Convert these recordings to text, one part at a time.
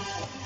Thank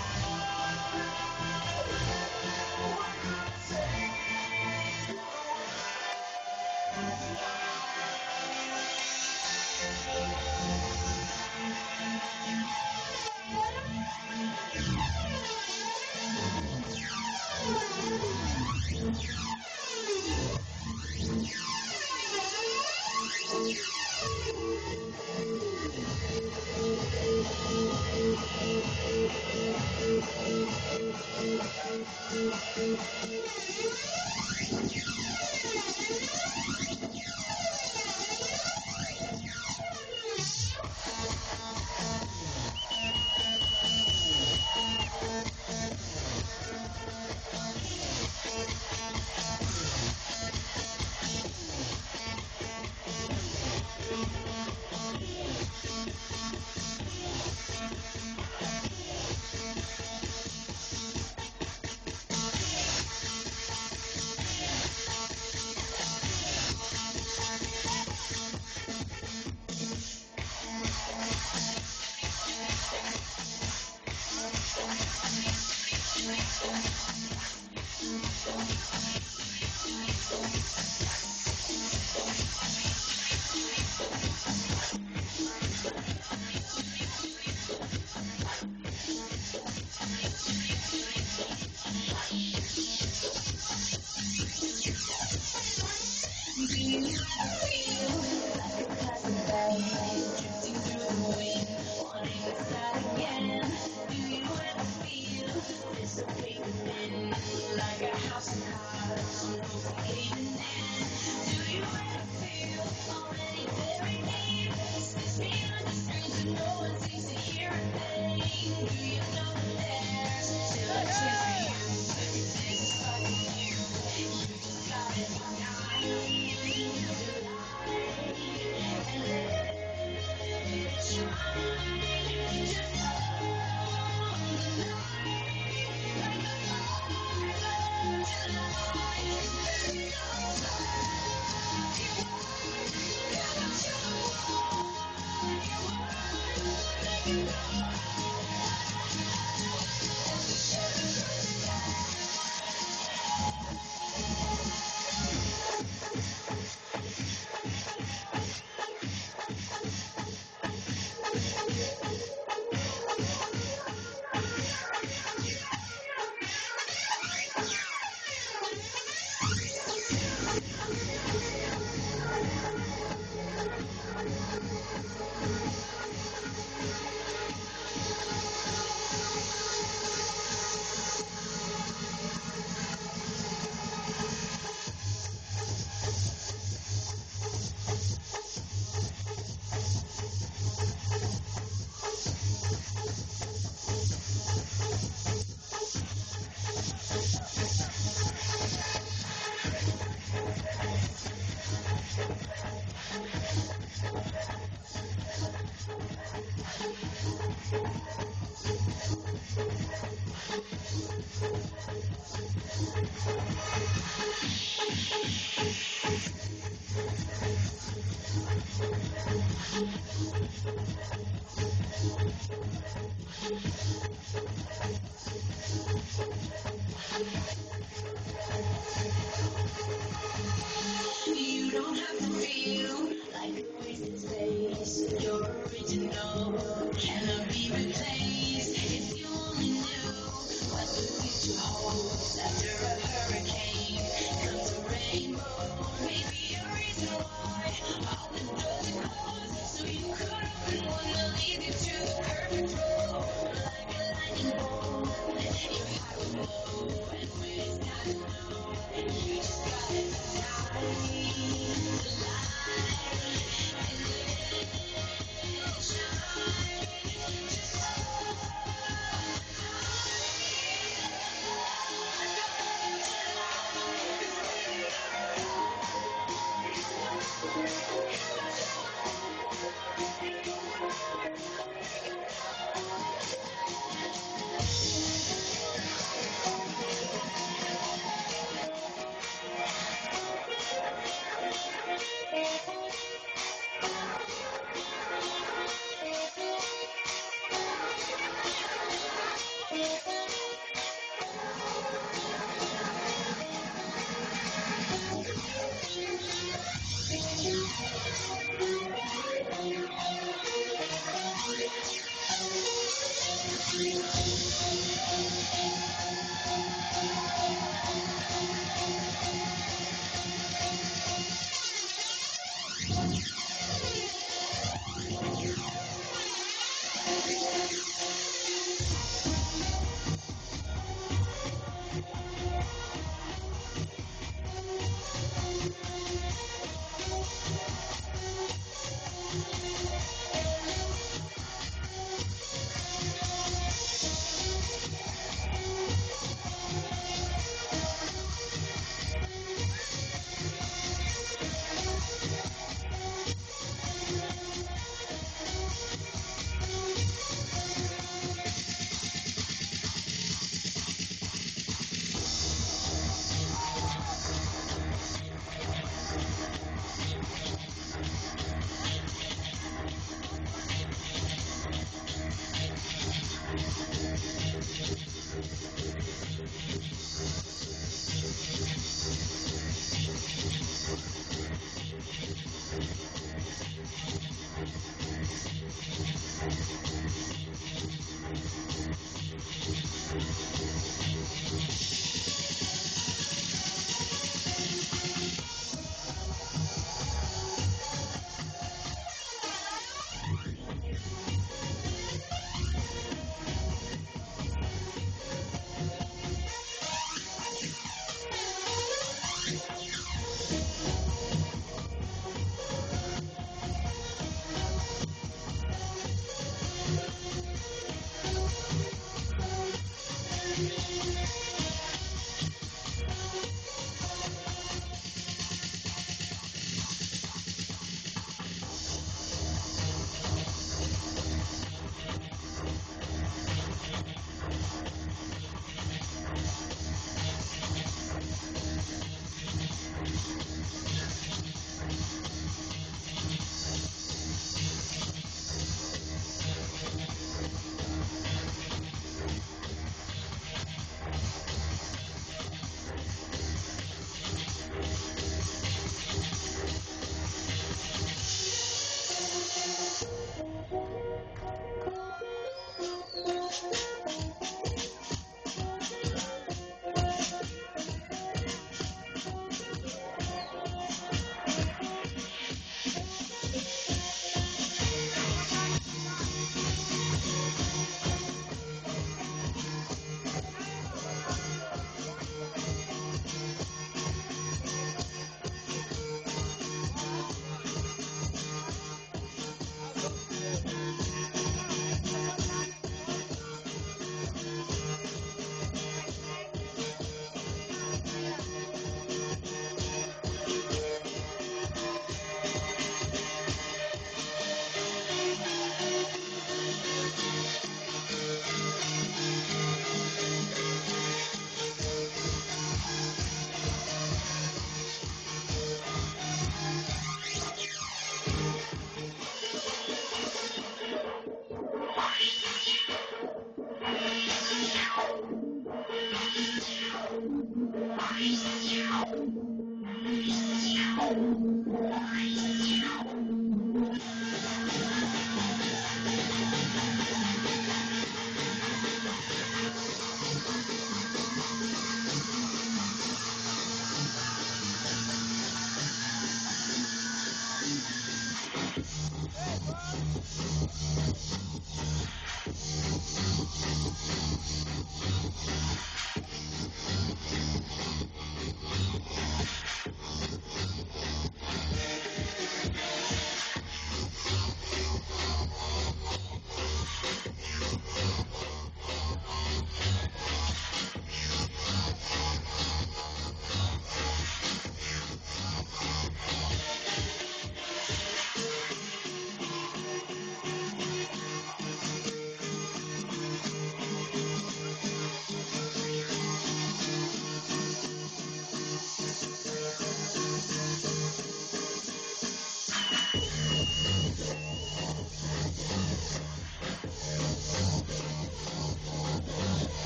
you.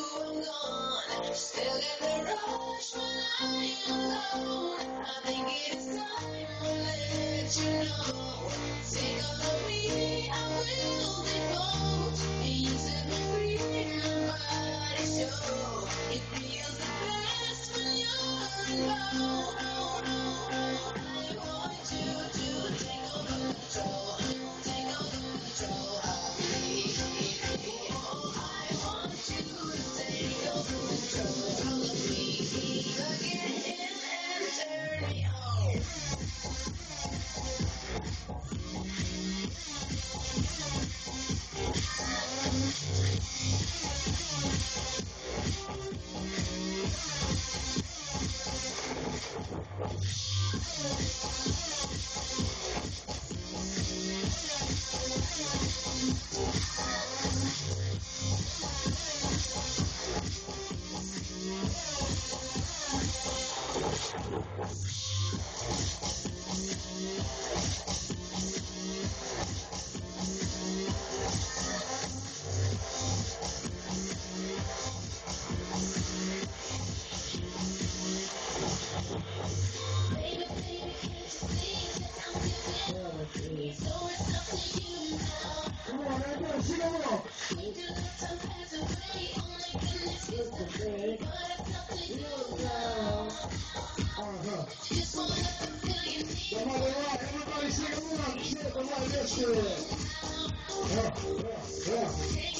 moved on. Still in the rush when I am alone. I think it is time I let you know. Take me, I will devote. And you show. It feels the best when you're. I want you to take over control. Vamos lá, Alexandre. É.